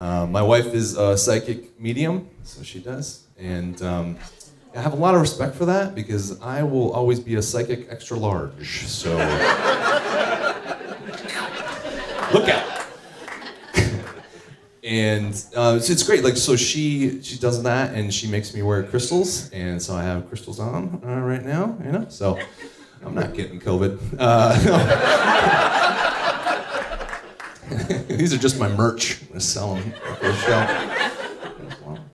Uh, my wife is a psychic medium, so she does, and um, I have a lot of respect for that because I will always be a psychic extra large. So look out. and uh, so it's great. Like so, she she does that, and she makes me wear crystals, and so I have crystals on uh, right now. You know, so I'm not getting COVID. These are just my merch. I'm gonna sell them.